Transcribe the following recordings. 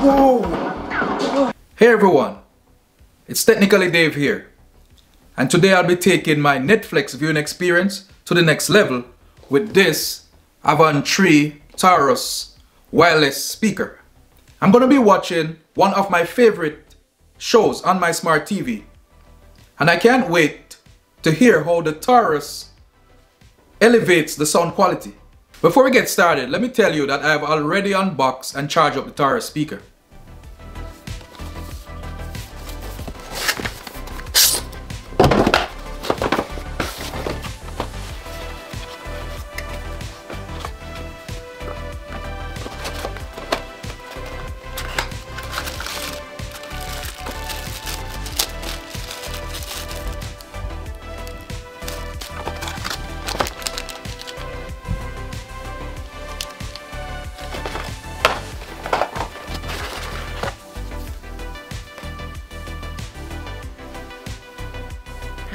Whoa! Hey everyone, it's Technically Dave here. And today I'll be taking my Netflix viewing experience to the next level with this Avon 3 Taurus wireless speaker. I'm gonna be watching one of my favorite shows on my smart TV. And I can't wait to hear how the Torus elevates the sound quality. Before we get started, let me tell you that I have already unboxed and charged up the Torus speaker.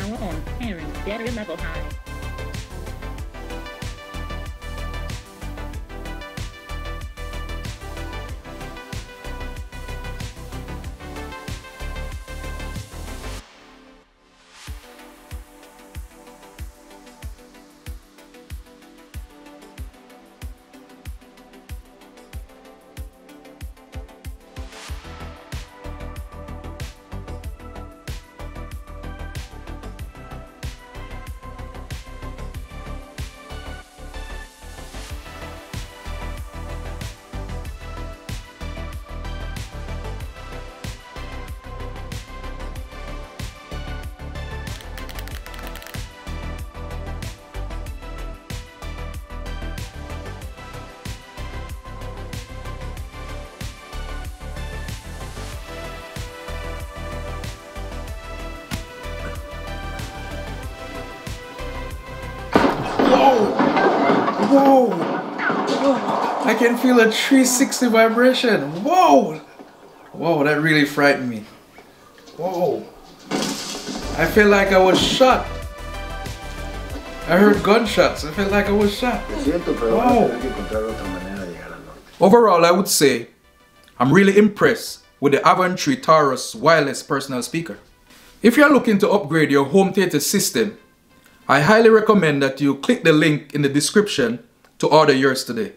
Power on. Pairing. Battery level high. Whoa! Whoa! I can feel a 360 vibration. Whoa! Whoa, that really frightened me. Whoa! I feel like I was shot. I heard gunshots. I felt like I was shot. Wow. vamos a tener que encontrar otra manera de llegar al norte. Overall, I would say I'm really impressed with the 3 Torus wireless personal speaker. If you're looking to upgrade your home theater system, I highly recommend that you click the link in the description to order yours today.